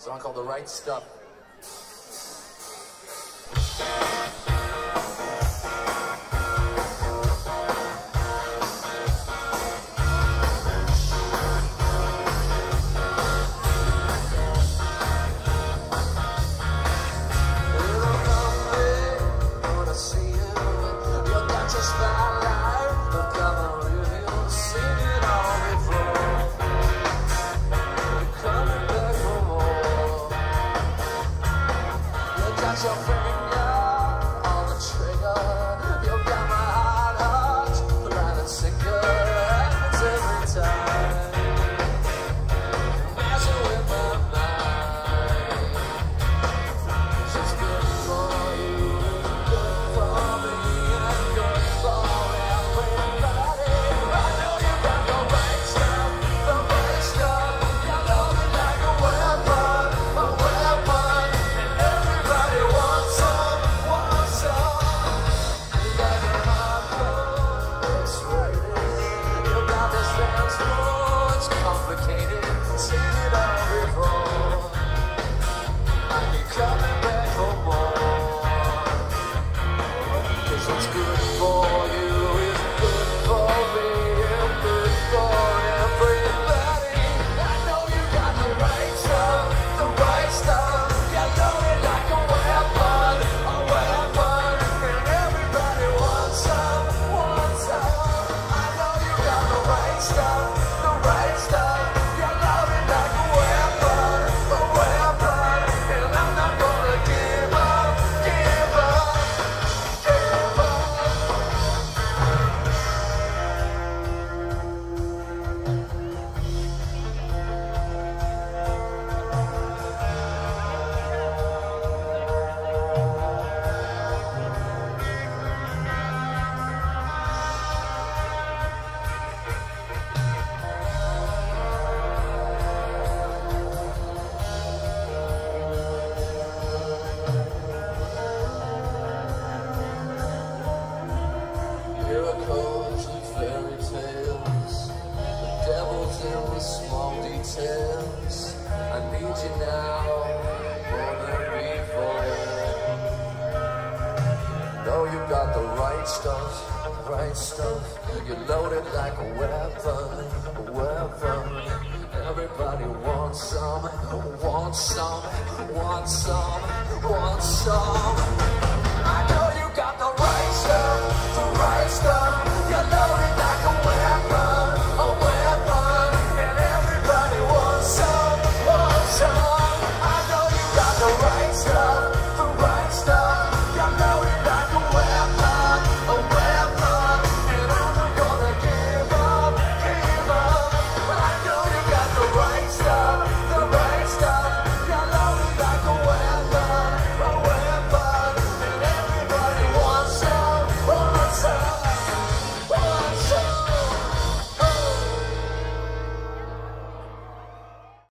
song called The Right Stuff. That's your friend. details. I need you now more than before Know you got the right stuff, right stuff. You're loaded like a weapon, a weapon. Everybody wants some, wants some, wants some, wants some.